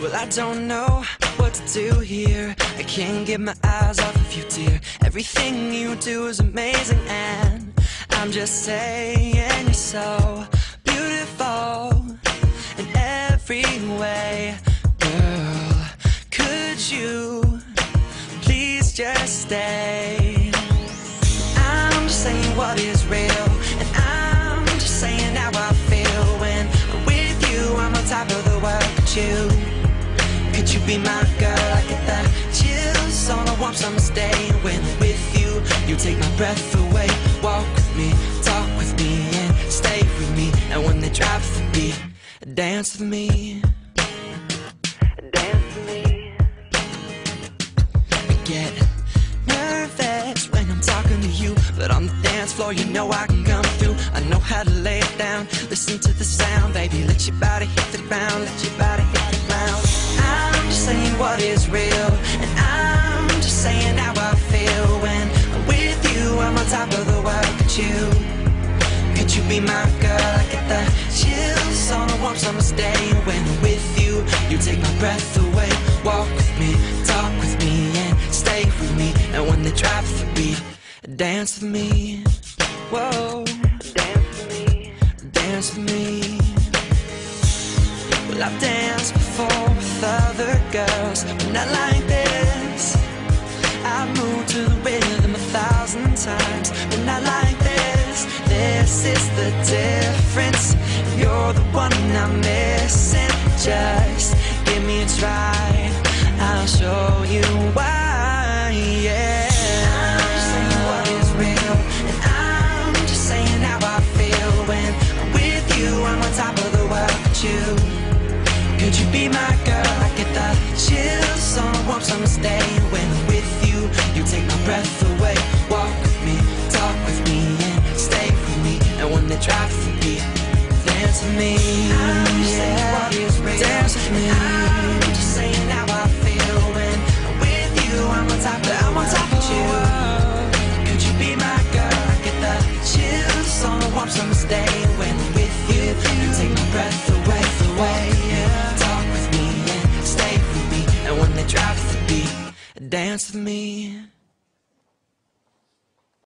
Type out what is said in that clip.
Well, I don't know what to do here. I can't get my eyes off of you, dear. Everything you do is amazing, and I'm just saying you're so beautiful in every way. Girl, could you please just stay? I'm just saying what is real, and I'm just saying how I feel when I'm with you. I'm on top of the world, but you. Be my girl? I get the chills on a warm summer's day when I'm with you. You take my breath away. Walk with me, talk with me, and stay with me. And when they drop the beat, dance with me. Dance with me. I get nervous when I'm talking to you, but on the dance floor, you know I can come through. I know how to lay it down. Listen to the sound, baby. Let your body hit the ground. Let your body is real, and I'm just saying how I feel when I'm with you. I'm on top of the world, but you. Could you be my girl? I get the chills on a warm summer's day when I'm with you. You take my breath away. Walk with me, talk with me, and stay with me. And when they drop the beat, dance with me. Whoa, dance with me, dance with me. I've danced before with other girls, not like this. I've moved to the rhythm a thousand times, not like this. This is the difference. You're the one I'm missing. Just give me a try. I'll show you why. Yeah. I'm just saying what is real, and I'm just saying how I feel when I'm with you. I'm on top of the world, but you. Could you be my girl? I get me. Dance with me. I'm just saying how I feel when with you. I'm on top I'm on top of you. Could you be my girl? I get the chills on a warm summer's when with you. Take my breath away. Talk with me and stay with me. And when they drop the beat, dance with me.